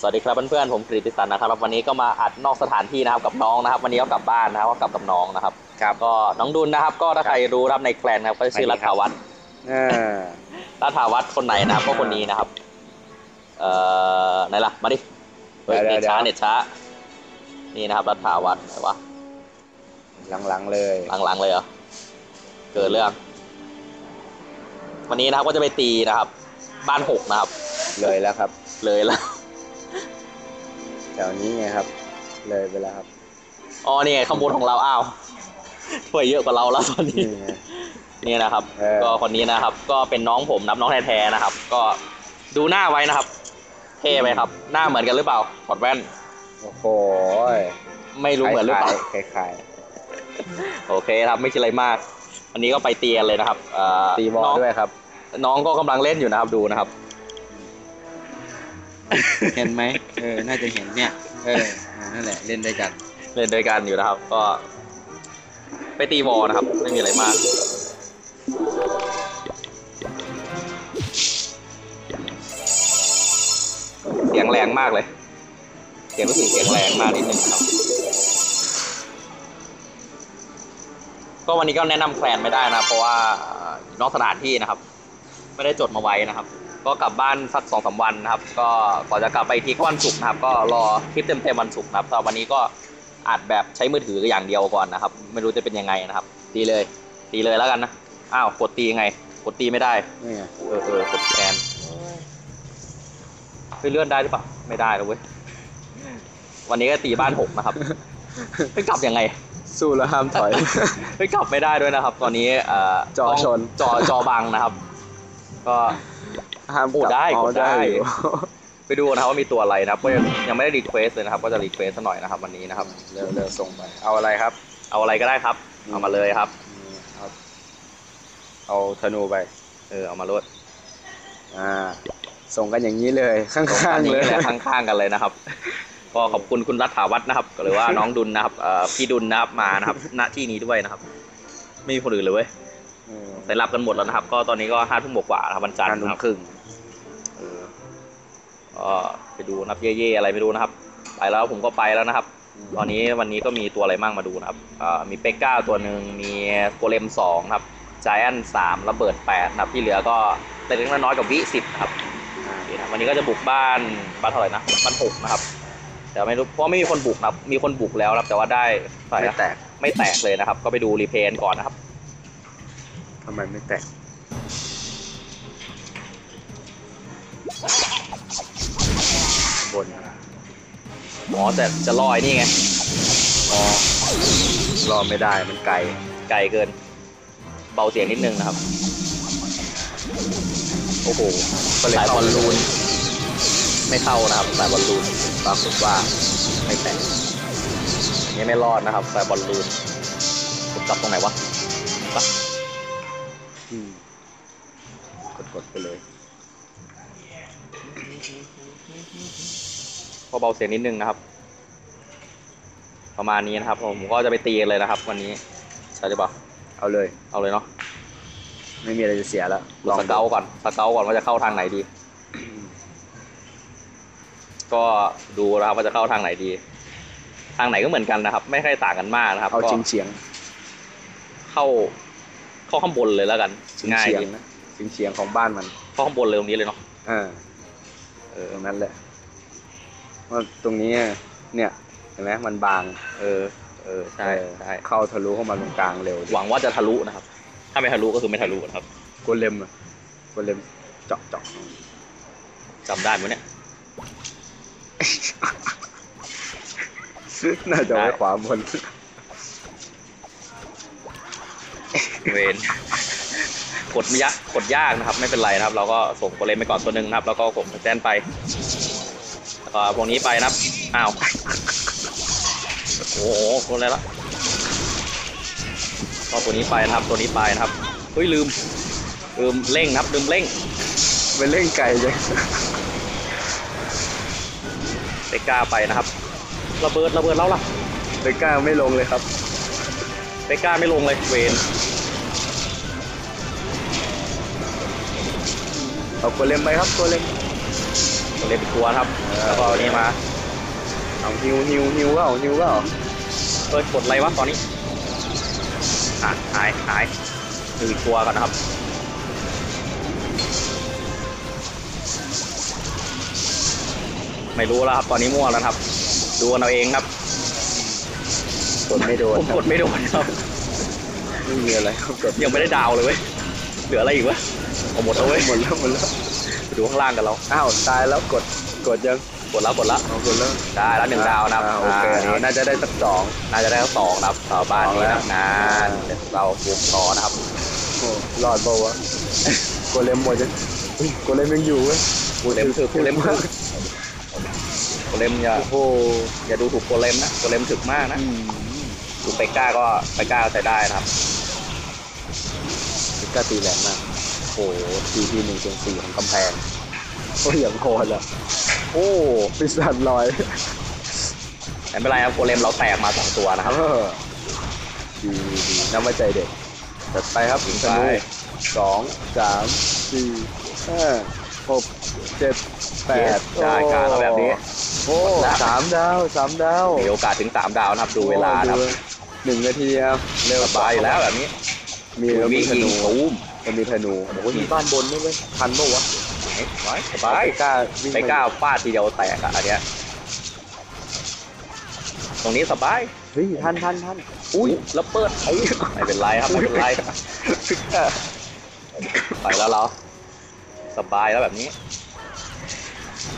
สวัสดีครับเพื่อนๆผมกฤติสันนะครับวันนี้ก็มาอัดนอกสถานที่นะครับกับน้องนะครับ วันนี้ก็กลับบ้านนะครับก็กลับกับน้องนะครับครับก็น้องดุลนะครับ ก็ถ้าใครรู้รับในแคลนนะครับก็ชื่อสวัรัสดีครัฐาบวัฒน์เออรัฐาวัฒน์คนไหนนะครับก็คนนี้นะครับ เอ่อไหนล่ะมาดิเฮ้ยเดี๋เน็ยวตช้าเดี๋ยวเน็ตช้า นี่นะครับรัฐาวัฒน์ไหนวะหลังๆเลย หลังๆเลยเหรอเกิดเรื่อง วันนี้นะครับก็จะไปตีนะครับ บ้านหกนะครับ เลยแล้วครับ เลยแล้ว แถวนี้ไงครับ เลยไปแล้วครับอ๋อนี่ไงข้างบนของเราอ้าวถ้วยเยอะกว่าเราแล้วตอนนี้ นี่ไง นี่นะครับ เออ ก็คนนี้นะครับ ก็เป็นน้องผมนับน้องแท้ๆนะครับ ก็ดูหน้าไว้นะครับ เท่ไหมครับ หน้าเหมือนกันหรือเปล่าถอดแว่น โอ้โหไม่รู้เหมือนหรือเปล่า คล้ายโอเคครับไม่ใช่อะไรมาก วันนี้ก็ไปเตียนเลยนะครับเๆตีบอลน้งด้วยครับ น้องก็กำลังเล่นอยู่นะครับดูนะครับ เห็นไหมเออ น่าจะเห็นเนี่ย เออ นั่นแหละ เล่นด้วยกัน เล่นด้วยกันอยู่นะครับ ก็ ไปตีบอลนะครับ ไม่มีอะไรมาก เสียงแรงมากเลย เสียงรู้สึกเสียงแรงมากนิดนึงครับ ก็วันนี้ก็แนะนำแฟนไม่ได้นะ เพราะว่านอกสถานที่นะครับ ไม่ได้จดมาไว้นะครับ ก็กลับบ้านสักสองสาวันนะครับ ก็ก่อนจะกลับไปอีกทีก็วันศุกร์นะครับ ก็รอคลิปเต็มๆวันศุกร์นะครับแต่วันนี้ก็อัดแบบใช้มือถืออย่างเดียวก่อนนะครับ ไม่รู้จะเป็นยังไงนะครับ ตีเลย ตีเลยแล้วกันนะ อ้าวกดตียังไง กดตีไม่ได้ นี่ไงเออเออกดแทนเฮ้ยเลื่อนได้หรือเปล่า ไม่ได้แล้วเว้ย วันนี้ก็ตีบ้านหกนะครับเฮ้ยกลับยังไง สู้แล้วห้ามถอยเฮ้ยกลับไม่ได้ด้วยนะครับ ตอนนี้เอ่อจอต้องชน จอจอบังนะครับ ก็ ห้ามโอ้กลับได้อ๋อกดได้ อยู่ ไปดูนะครับว่ามีตัวอะไรนะครับก็ยังยังไม่ได้ request เลยนะครับ ก็จะ request หน่อยนะครับ วันนี้นะครับ เร็วเร็วส่งไป เอาอะไรครับ เอาอะไรก็ได้ครับ เอามาเลยครับ นี่เอาเอาธนูไป เออเอามาลดอ่า ส่งกันอย่างนี้เลยข้ตรงางนี้ๆเลยแหละข้างๆกันเลยนะครับ ก็ขอบคุณคุณรัฐาวัฒน์นะครับ หรือว่าน้องดุลนะครับเอ่อพี่ดุลนะครับมานะครับณที่นี้ด้วยนะครับ ไม่มีคนอื่นเลยเว้ยเออได้รับกันหมดแล้วนะครับ ก็ตอนนี้ก็ห้าทุ่มกว่าๆนะครับวันจันทห้าร์ทุ่นะมครับครึ่งเออ ก็ไปดูนะครับเย่ๆอะไรไม่รู้นะครับ ไปแล้วผมก็ไปแล้วนะครับ ตอนนี้วันนี้ก็มีตัวอะไรมั่งมาดูนะครับเอ่อมีเป็กก้าตัวหนึ่งมีโกเลมสองครับจแอนสามระเบิดแปดนะครับที่เหลือก็เล็กๆน้อยๆกับวิสิบนะครับอ่านี่นะวันนี้ก็จะบุกบ้านบ้านเท่าไหร่นะบ้านหกนะครับ แต่ไม่รู้เพราะไม่มีคนบุกนะครับมีคนบุกแล้วนะครับแต่ว่าได้เท่าไหร่ไม่นะแตกไม่แตกเลยนะครับ ก็ไปดูรีเพลย์ก่อนนะครับทำไมไม่แตก บนอ๋อแต่จะลอยนี่ไงอ๋อรอไม่ได้มันไกลไกลเกิน เบาเสียงนิดนึงนะครับ โอ้โหก็เลยสายบอลลูน ไม่เข้านะครับสายบอลลูนปรากฏว่าไม่แตกอันนี้ไม่รอดนะครับสายบอลลูนผมจับตรงไหนวะปะกดๆไปเลย พอเบาเสียงนิดนึงนะครับ ประมาณนี้นะครับ ผมก็จะไปตีกันเลยนะครับ วันนี้ใช่หรือเปล่าเอาเลย เอาเลยเนาะไม่มีอะไรจะเสียแล้วลองสเกลก่อนสเกลก่อนว่าจะเข้าทางไหนดี ก็ดูนะครับว่าจะเข้าทางไหนดี ทางไหนก็เหมือนกันนะครับ ไม่ค่อยต่างกันมากนะครับเอาก็เฉียงเฉียงเข้า เข้าข้างบนเลยแล้วกัน เฉียงง่ายเฉียงดีนะเฉียงเฉียงของบ้านมันเข้าข้างบนเลยตรงนี้เลยเนาะเออเออตรงนั้นแหละว่าตรงนี้เนี่ยเห็นไหมมันบาง เออ เออใช่เออใช่เข้าทะลุเข้ามาตรงกลางเร็วหวังว่าจะทะลุนะครับ ถ้าไม่ทะลุก็คือไม่ทะลุนะครับโกเลมอะโกเลมเจาะเจาะจำได้ไหมเนี่ยน่าจะไว้ได้ขวาบนเวน กดไม่ยากกดยากนะครับ ไม่เป็นไรนะครับ เราก็ส่งโกเลมไปก่อนตัวหนึ่งนะครับ แล้วก็ผมแซนไปแล้วก็พวกนี้ไปนะครับอ้าวโอ้โหคนอะไรละก็ตัวนี้ไปนะครับ ตัวนี้ไปนะครับเฮ้ยลืมลืมเร่งนะครับลืมเร่งไปเล่นไกลจังเตก้าไปนะครับระเบิดระเบิดแล้วล่ะไปกล้าไม่ลงเลยครับเตก้าไม่ลงเลยเวน เอาโกเลมไปครับโกเลมเล่นเป็นตัวนะครับแล้วก็เอานี่มาเอาฮิวฮิวฮิวก็เอาฮิวก็เอาเปิดกดอะไรวะตอนนี้อะหายหายดูอีกตัวก่อนนะครับไม่รู้แล้วครับตอนนี้มั่วแล้วครับ ดูกันเอาเองครับกดไม่โดนผมกดไม่โดนครับไม่มีอะไรครับกดยังไม่ได้ดาวเลยเว้ยเหลืออะไรอีกวะ เอาหมดแล้วเว้ยหมดแล้วหมดแล้วไปดูข้างล่างกันเราอ้าวตายแล้วกดกดยังกดแล้วกดแล้วเอากดแล้ว ได้แล้วหนึ่งดาวนะครับอ่าโอเคอ่าเอาน่าจะได้สักสองน่าจะได้ทั้งสองนะครับต่อบ้านนี้นะสองแล้วงานเดี๋ยวเราบุกต่อนะครับ โอ้รอดเปล่าวะโกเลมหมดยังอุ๊ยโกเลมยังอยู่เว้ยโกเลมถือโกเลมถือ โกเลมอย่าโอ้โหอย่าดูถูกโกเลมนะโกเลมถึกมากนะอืมดูเปก้าก็เปก้าใช้ได้นะครับ พิกาตีแรงมาก โอ้โหทีทีหนึ่งส่วนสี่ของกำแพงโอ้ยอย่างโหดอะโอ้พิศาจลอยไม่เป็นไรครับโกเลมเราแตกมาสองตัวนะครับเออดีดีน้ำมาใจเด็กจัดไปครับยิงธไปนูสองสามสี่ห้าหกเจ็ดแปดได้การเอาแบบนี้โอ้สามดาวสามดาวมีโอกาสถึงสามดาวนะครับดูเวลานะครับดูหนึ่งนาทีเอาเร็วสบายอยู่แล้วแบบนี้ มีแล้วมีวิ่งธยินูงตูม มันมีธนูโอ้ยมีบ้านบนด้วยเว้ยทันปะวะไว้สบายไปกล้าวิ่งไปก้าวฟาดทีเดียวแตกอะอันเนี้ยตรงนี้สบาย เฮ้ยทันทันทันอุ้ยแล้วเปิดไอ้ไม่เป็นไรครับไม่เป็นไรไปแล้วเรา สบายแล้วแบบนี้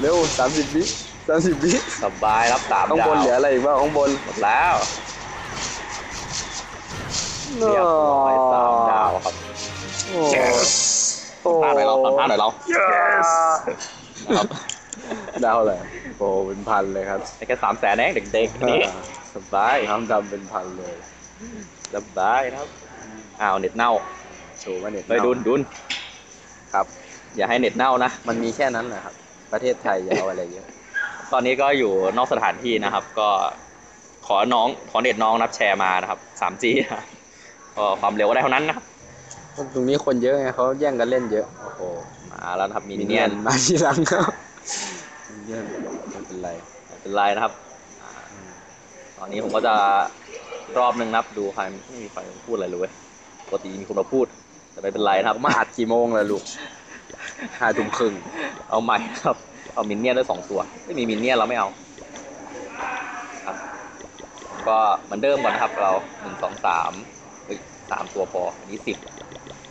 เร็วสามสิบวิสามสิบวิสบายรับสามข้างดาบวนเหลืออะไรอีกบ้างข้างบนหมดแล้ว เรียบร้อย หน่อยเราทำท่าหน่อยเรา yes นะครับดาวอะไรโอ้เป็นพันเลยครับได้แค่สามแสนเองเด็กๆนี่สบายน้ำดำเป็นพันเลยสบายนะครับอ้าวเน็ตเน่าโชว์ว่าเน็ตไปดุลดุลครับ อย่าให้เน็ตเน่านะ มันมีแค่นั้นแหละครับ ประเทศไทยอย่าเอาอะไรเยอะ ตอนนี้ก็อยู่นอกสถานที่นะครับ ก็ขอน้องขอเน็ตน้องนับแชร์มานะครับ 3G นะครับก็ความเร็วก็ได้เท่านั้นนะครับ ตรงนี้คนเยอะไงเขาแย่งกันเล่นเยอะ โอ้โห มาแล้วนะครับมินเนี่ยนมาทีหลังครับมินเนี่ยนไม่เป็นไรไม่เป็นไรนะครับ ตอนนี้ผมก็จะรอบหนึ่งนับดูใครไม่มีใครพูดอะไรเลยเว้ยปกติมีคนมาพูด แต่ไม่เป็นไรนะครับ มาอัดกี่โมงล่ะลูกห้าทุ่มครึ่ง เอาใหม่ครับ เอามินเนี่ยนได้สองตัว ไม่มีมินเนี่ยนเราไม่เอาครับก็เหมือนเดิมก่อนนะครับ เราหนึ่งสองสามเฮ้ยสามตัวพออันนี้สิบ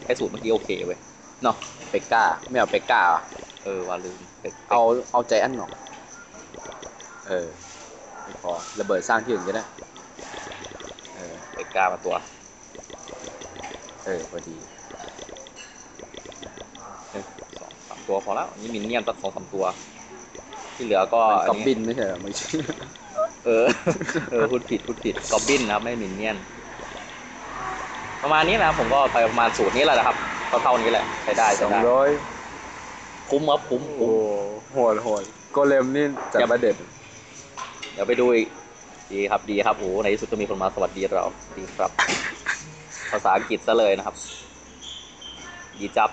ไอ้สูตรเมื่อกี้โอเคเว้ยเนาะเปกก้า ไม่เอาเปกก้าเหรอเออว่าลืมเป็ดเอาเอาใจอันหนอกเออไม่พอระเบิดสร้างที่อื่นก็ได้เออเป็ดกล้ามาตัว เออพอดีหนึ่งสองสามตัวพอแล้วอันนี้มินเนี่ยนสักสองสามตัว ที่เหลือก็มันอักับนบินี้นไม่ใช่เหรอไม่ใช่เออเออพูดผิดพูดผิดกอบบินนะครับไม่มินเนี่ยน ประมาณนี้นะครับผมก็ไปประมาณสูตรนี้แหละนะครับเท่าๆนี้แหละใช้ได้สใช้องได้ร้อยคุ้มครับคุ้มโอ้คุ้ม โหดโหดโกเลมนี่จัดประเด็ดเดี๋ยวไปดูอีกดีครับดีครับโอ้โหในที่สุดก็มีคนมาสวัสดีเราดีครับ ภาษาอังกฤษซะเลยนะครับ ดีจับ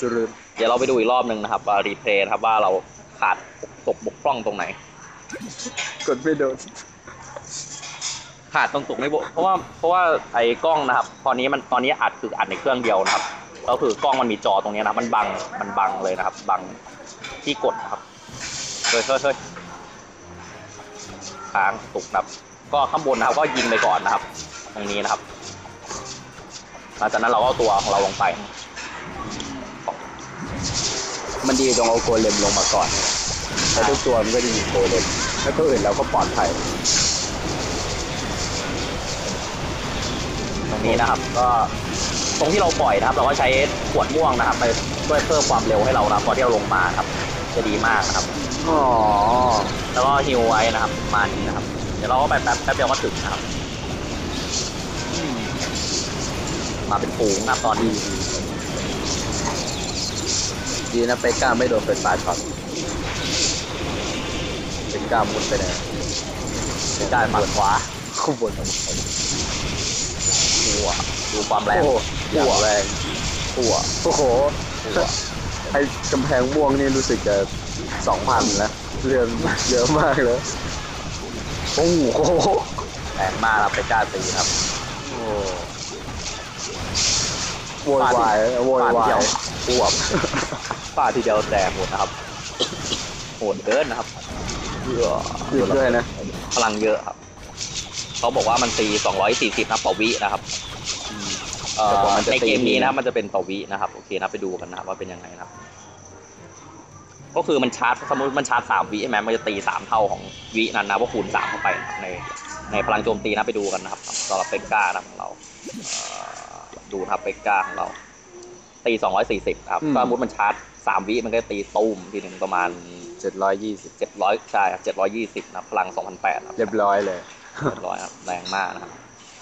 จุรุนเดี๋ยวเราไปดูอีกรอบหนึ่งนะครับว่ารีเพลย์นะครับว่าเราขาดตกบกพร่องตรงไหน กดไม่โดน ขาดตรงตกไม่บเพราะว่าเพราะว่าไอ้กล้องนะครับ ตอนนี้มันตอนนี้อัดคืออัดในเครื่องเดียวนะครับ ก็คือกล้องมันมีจอตรงนี้นะมันบังมันบังเลยนะครับ บังที่กดนะครับเฮ้ยเฮ้ยเฮ้ยค้างตุกนะครับ ก็ข้างบนนะครับ ก็ยิงไปก่อนนะครับ ตรงนี้นะครับหลังจากนั้นเราก็เอาตัวของเราลงไป มันดีตรงเอาโกเลมลงมาก่อนแล้วทุกตัวมันก็จะยิงโกเลมแล้วตัวอื่นเราก็ปลอดภัย ตรงนี้นะครับ ก็ตรงที่เราปล่อยนะครับ เราก็ใช้ขวดม่วงนะครับไปช่วยเพิ่มความเร็วให้เรานะครับพอที่เราลงมาครับ จะดีมากนะครับ อ๋อ แล้วก็ฮิวไว้นะครับประมาณนี้นะครับ เดี๋ยวเราก็ไปแป๊บแป๊บเดียวก็ถึงนะครับ มาเป็นฝูงนะครับตอนนี้ดีนะเปกก้าไม่โดนไฟฟ้าช็อตเปกก้ามุดไปไหนได้หมัดขวาข้างบน หัวดูความแรงโอ้อย่างแรงหัวโอ้โหหัวไอ้กำแพงม่วงนี่รู้สึกจะสองพันแล้วเรือนเยอะมากเลยโอ้โหแรงมากครับไปกล้าตีครับโอ้โวยวายโวยวาฟาดทีเดียยวอ้วบฟาดทีเดียวแตกหมดนะครับโหดเกินนะครับเพื่อหยุดด้วยนะ พลังเยอะครับ เขาบอกว่ามันตี 240นะต่อวินะครับเอ่อ ในเกมนี้นะครับมันจะเป็นต่อวินะครับโอเคนะไปดูกันนะครับว่าเป็นยังไงนะครับ ก็คือมันชาร์จสมมติมันชาร์จสามวิใช่ไหมมันจะตีสามเท่าของวินั้นนะว่าคูณสามเข้าไปนะครับในในพลังโจมตีนะไปดูกันนะครับสำหรับเปกกานะของเราเอ่อดูนะครับเปกกาของเรา ตีสองร้อยสี่สิบครับสมมติมันชาร์จสามวิมันก็จะตีตุ้มทีหนึ่งประมาณเจ็ดร้อยยี่สิบเจ็ดร้อยใช่ครับเจ็ดร้อยยี่สิบนะพลังสองพันแปดครับเรียบร้อยเลยเรียบร้อยครับแรงมากนะครับ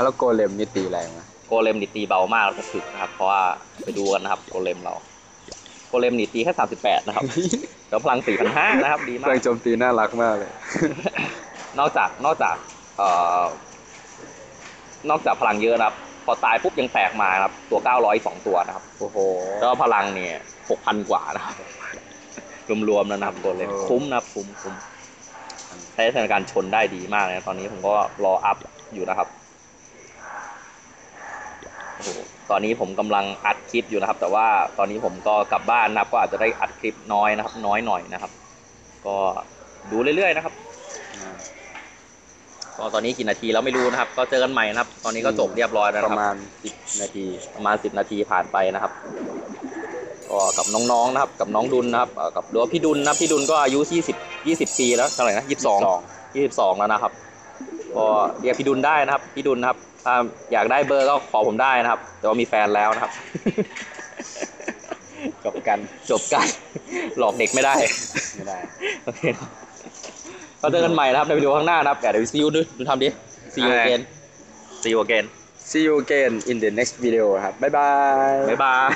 แล้วโกเลมนี่ตีแรงไหม โกเลมนี่ตีเบามากแล้วก็ถึกนะครับ เพราะว่าไปดูกันนะครับโกเลมเรา โกเลมนี่ตีแค่สามสิบแปดนะครับแล้วพลังสี่พันห้านะครับ ดีเคมารื่กองโจมตีน่ารักมากเลย นอกจากนอกจากเอ่อนอกจากพลังเยอะนะครับ พอตายปุ๊บยังแตกมานะครับ ตัว900สองตัวนะครับโอ้โหแล้วพลังเนี่ย6,000กว่านะครับรวมๆแล้วนะครับตัวเลมโอ้คุ้มนะครับคุ้มคุ้มใช้สถานการณ์ชนได้ดีมากเลยนะตอนนี้ผมก็รออัพอยู่นะครับโอ้โห ตอนนี้ผมกำลังอัดคลิปอยู่นะครับ แต่ว่าตอนนี้ผมก็กลับบ้านนะครับก็อาจจะได้อัดคลิปน้อยนะครับ น้อยหน่อยนะครับ ก็ดูเรื่อยๆนะครับก็ตอนนี้กี่นาทีแล้วไม่รู้นะครับ ก็เจอกันใหม่นะครับ ตอนนี้ก็จบเรียบร้อยแล้วปนะคระรับมาณสิบนาทีประมาณสิบนาทีผ่านไปนะครับก็กับน้องๆนะครับ กับน้องดุลนะครับเอ่อกับหรือว่าพี่ดุลนะครับพี่ดุลก็อายุยี่สิบยี่สิบปีแล้วเท่าไหร่นะยี่สิบสองยี่สิบสองแล้วนะครับ ก็เรียกพี่ดุลได้นะครับ พี่ดุลนะครับ ถ้าอยากได้เบอร์ก็ขอผมได้นะครับ แต่ว่ามีแฟนแล้วนะครับ จบกันจบกัน หลอกเด็กไม่ได้ ไม่ได้ โอเคก็เจอกันใหม่นะครับในวิดีโอข้างหน้านะครับเดี๋ยวซีอูดูดูทำดิ see you อะไร again see you again see you again in the next video ครับบ๊ายบาย บ๊ายบาย